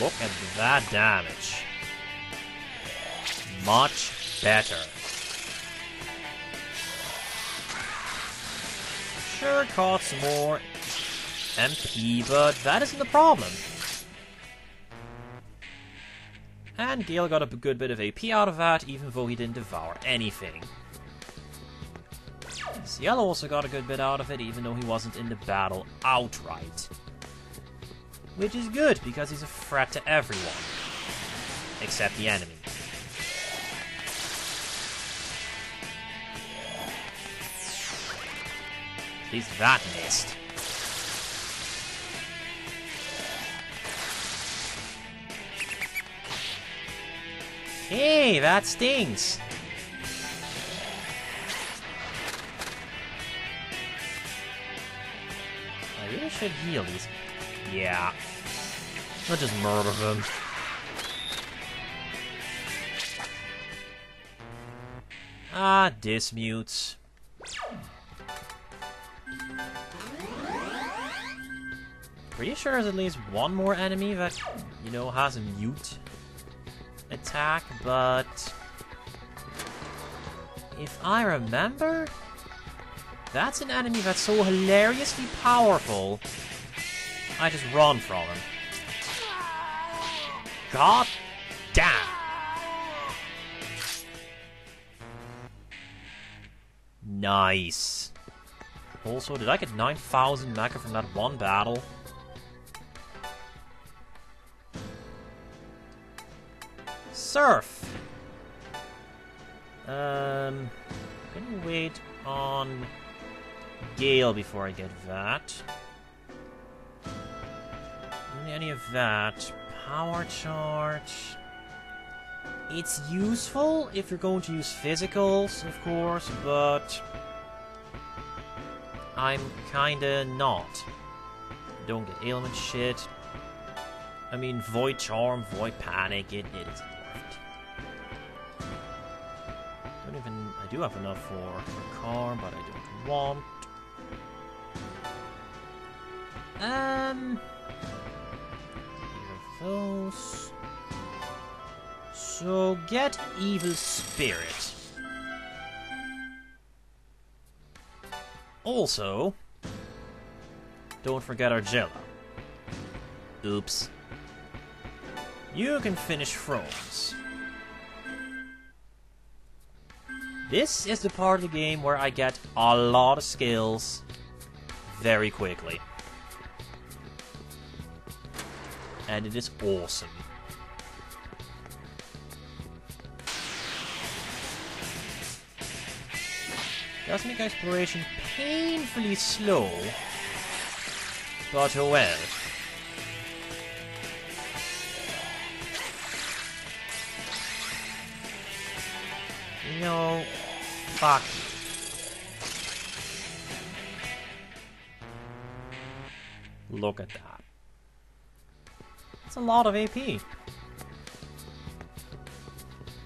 Look at that damage. Much better. Sure, costs more MP, but that isn't the problem. And Gale got a good bit of AP out of that, even though he didn't devour anything. Cielo also got a good bit out of it, even though he wasn't in the battle outright. Which is good, because he's a threat to everyone. Except the enemy. At least that missed. Hey, that stings! I really should heal these. Yeah. I'll just murder them. Ah, dismutes. Pretty sure there's at least one more enemy that, you know, has a mute attack, but... If I remember... That's an enemy that's so hilariously powerful, I just run from him. God damn! Nice. Also, did I get 9,000 macca from that one battle? Surf! Um, gonna wait on Gale before I get that. Any of that. Power charge. It's useful if you're going to use physicals, of course, but I'm kinda not. Don't get ailment shit. I mean, Void Charm, Void Panic, it, it isn't worth it. Don't even... I do have enough for, for car, but I don't want. Um... Those... So, get Evil Spirit. Also, don't forget Argilla. Oops. You can finish Thrones. This is the part of the game where I get a lot of skills very quickly. And it is awesome. Does make exploration painfully slow, but oh well. Know, fuck. Look at that. That's a lot of AP.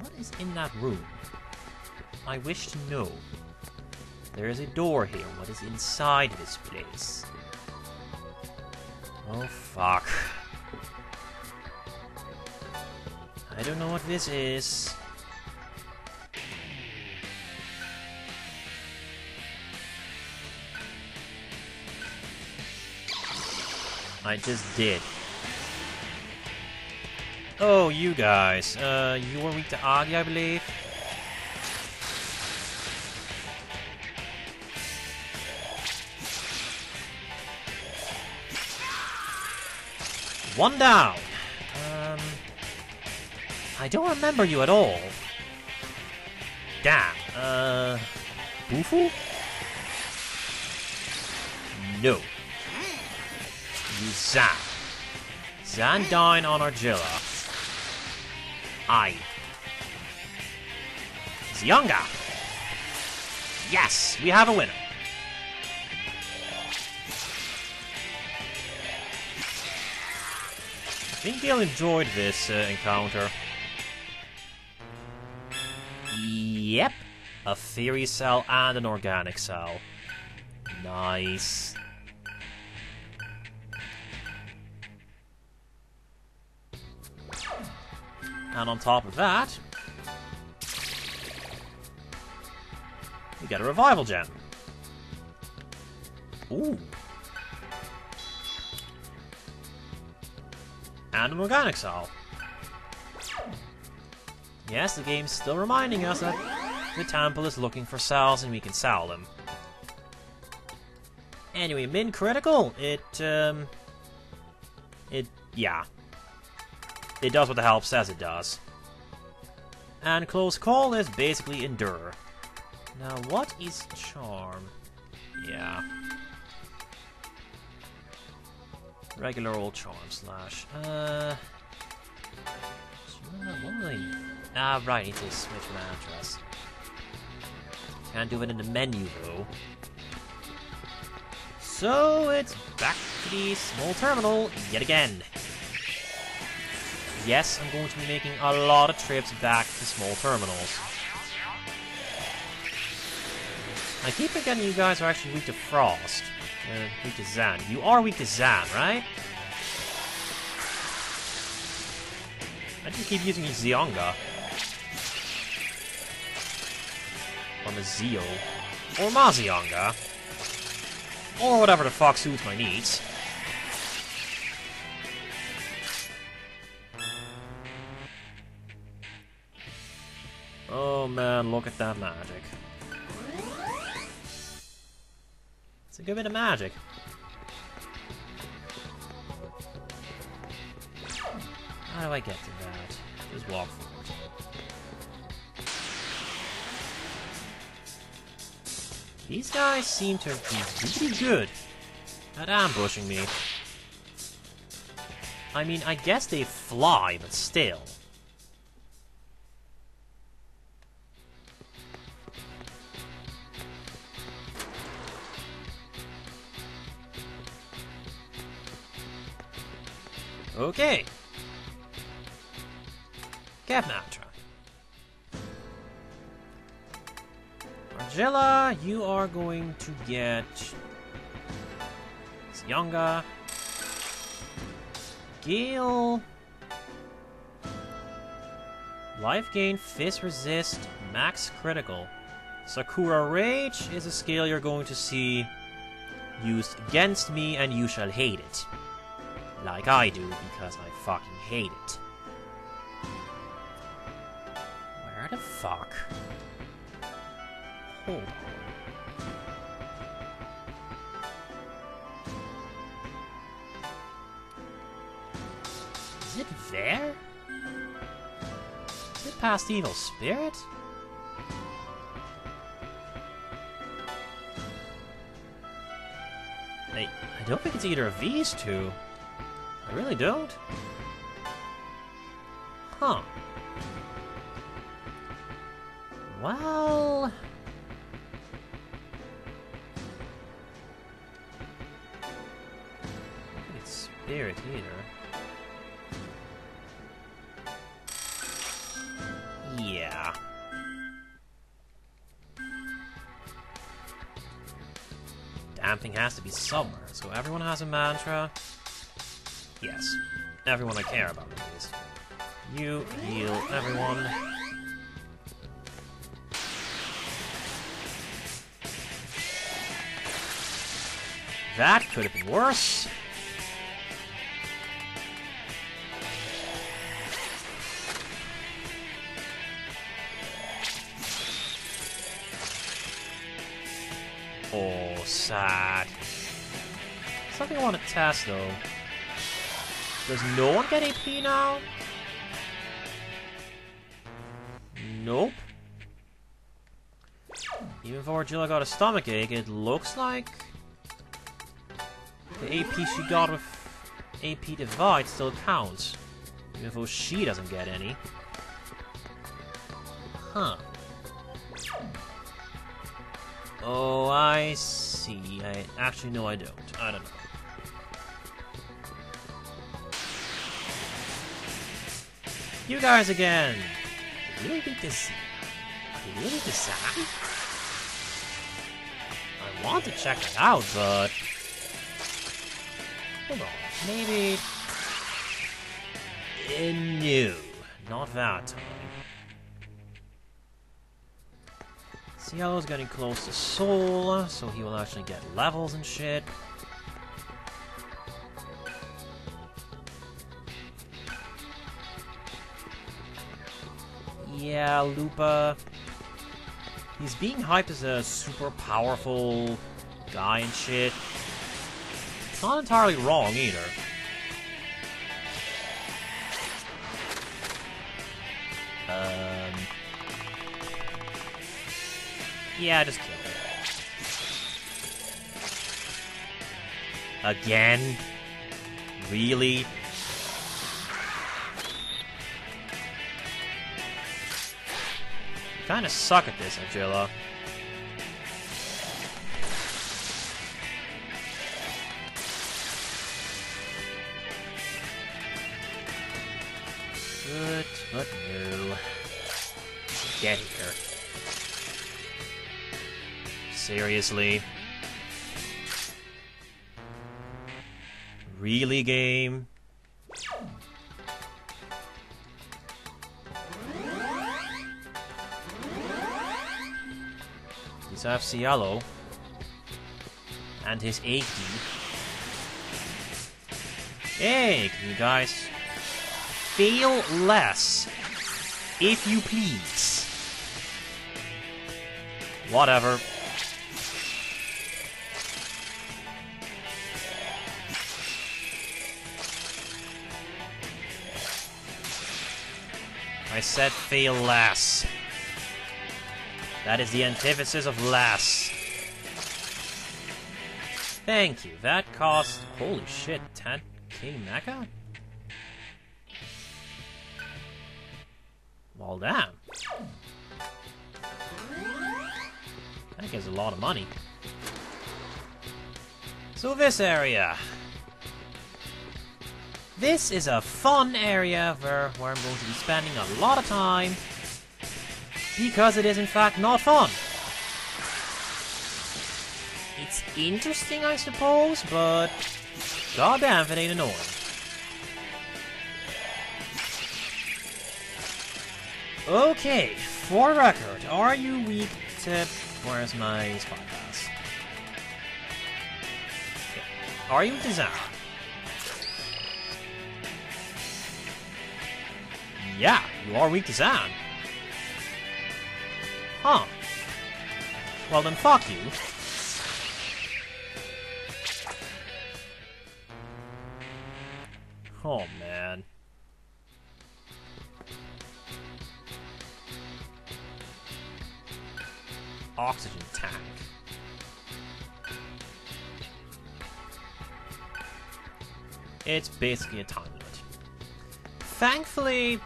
What is in that room? I wish to know. There is a door here. What is inside this place? Oh, fuck. I don't know what this is. I just did. Oh, you guys. Uh, you were weak to Agi, I believe? One down. Um, I don't remember you at all. Damn. Uh, Bufu? No. Zan. Zan dying on Argilla. I. Zionga. Yes, we have a winner. I think Gale enjoyed this uh, encounter. Yep. A theory cell and an organic cell. Nice. And on top of that, we get a revival gem. Ooh. And an organic soul. Yes, the game's still reminding us that the temple is looking for cells and we can sell them. Anyway, min critical, it, um, it, yeah. It does what the help says it does. And close call is basically endure. Now, what is charm? Yeah. Regular old charm slash. Uh. I? Ah, right, need to switch my address. Can't do it in the menu though. So it's back to the small terminal yet again. Yes, I'm going to be making a lot of trips back to small terminals. I keep forgetting you guys are actually weak to Frost. Uh, weak to Zan. You are weak to Zan, right? I just keep using Zionga. Or Mazio. Or Mazionga. Or whatever the fuck suits my needs. Oh man, look at that magic. It's a good bit of magic. How do I get to that? Just walk forward. These guys seem to be really good at ambushing me. I mean, I guess they fly, but still. Okay. Cap Mantra. Argilla, you are going to get Zionga. Gale. Life gain, fist resist, max critical. Sakura Rage is a skill you're going to see used against me and you shall hate it. Like I do, because I fucking hate it. Where the fuck? Hold on. Is it there? Is it past Evil Spirit? I, I don't think it's either of these two. Really don't. Huh. Well... It's spirit either. Yeah. Damn thing has to be somewhere, so everyone has a mantra. Yes. Everyone I care about, at least. You heal everyone. That could have been worse. Oh, sad. Something I want to test, though. Does no one get AP now? Nope. Even though Argilla got a stomach ache, it looks like the AP she got with AP Divide still counts. Even though she doesn't get any. Huh. Oh, I see. I actually no, I don't. I don't know. You guys again! You really this... You really decide? I want to check it out, but... Hold on, maybe... Uh, no. not that time. Cielo's getting close to Soul, so he will actually get levels and shit. Yeah, Lupa. He's being hyped as a super powerful guy and shit. It's not entirely wrong either. Um. Yeah, just kill him. Again? Really? Kind of suck at this, Angela. Good, but no. Get here. Seriously? Really, game? Have Cielo. And his 80. Hey, you guys fail less, if you please? Whatever. I said fail less. That is the antithesis of less. Thank you. That cost... Holy shit, 10k macca? Well, damn. That gives a lot of money. So this area. This is a fun area where, where I'm going to be spending a lot of time because it is in fact not fun. It's interesting, I suppose, but goddamn if it ain't annoying. Okay, for record, are you weak to... Where's my spot pass? Okay. Are you weak to Zan? Yeah, you are weak to Zan. Huh. Well then fuck you. Oh man. Oxygen tank. It's basically a time limit. Thankfully, you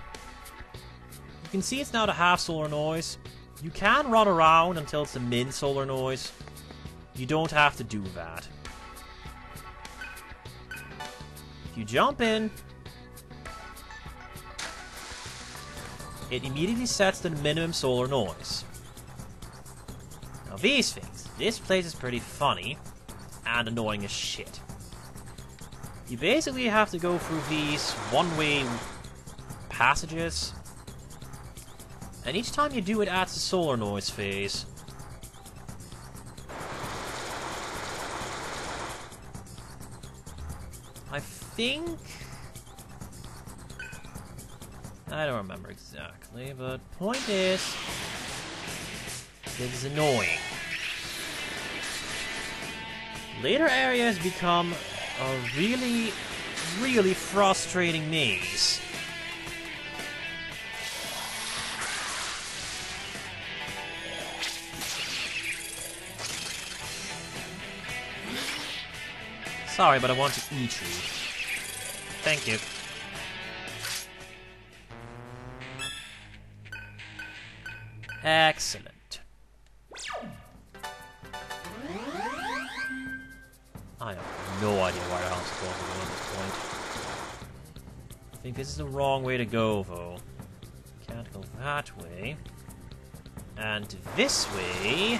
can see it's now the half solar noise. You can run around until it's the min solar noise. You don't have to do that. If you jump in, it immediately sets the minimum solar noise. Now these things, this place is pretty funny and annoying as shit. You basically have to go through these one-way passages and each time you do it adds a solar noise phase. I think... I don't remember exactly, but point is... This is annoying. Later areas become a really, really frustrating maze. Sorry, but I want to eat you. Thank you. Excellent. I have no idea where I'm supposed to go at this point. I think this is the wrong way to go, though. Can't go that way. And this way...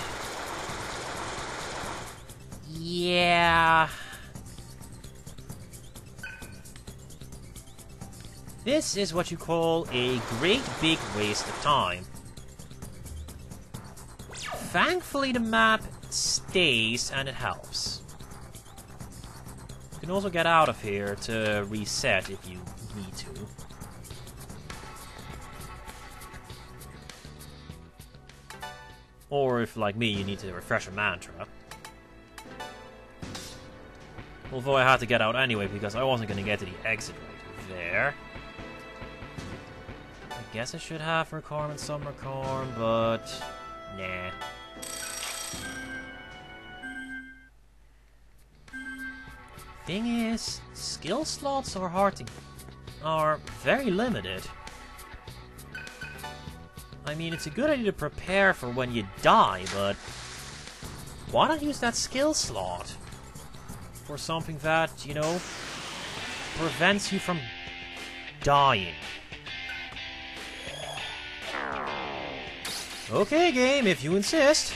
Yeah... This is what you call a great big waste of time. Thankfully the map stays and it helps. You can also get out of here to reset if you need to. Or if, like me, you need to refresh a mantra. Although I had to get out anyway because I wasn't going to get to the exit right there. Guess I should have Recarm and Samarecarm, but... Nah. Thing is, skill slots are hard to... are very limited. I mean, it's a good idea to prepare for when you die, but... Why not use that skill slot? For something that, you know, prevents you from dying. Okay, game, if you insist.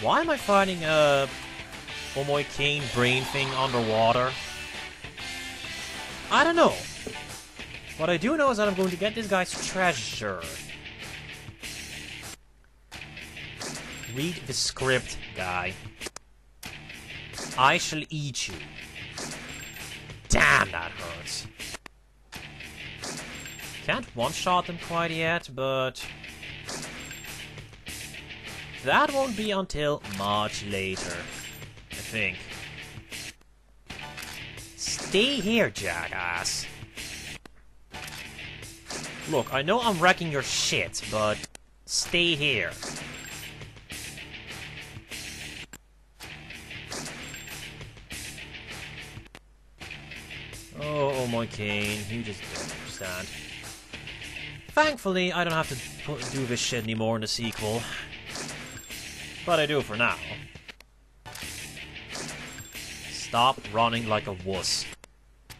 Why am I fighting a Omoi Kane brain thing underwater? I don't know. What I do know is that I'm going to get this guy's treasure. Read the script, guy. I shall eat you. Damn, that hurts. Can't one-shot them quite yet, but... That won't be until much later, I think. Stay here, jackass. Look, I know I'm wrecking your shit, but stay here. Oh, oh my cane, you just don't understand. Thankfully, I don't have to do this shit anymore in the sequel. But I do for now. Stop running like a wuss.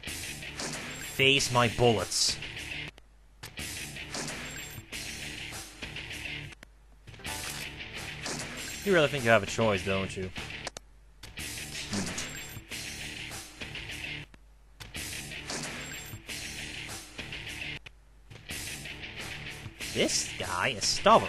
Face my bullets. You really think you have a choice, don't you? This guy is stubborn.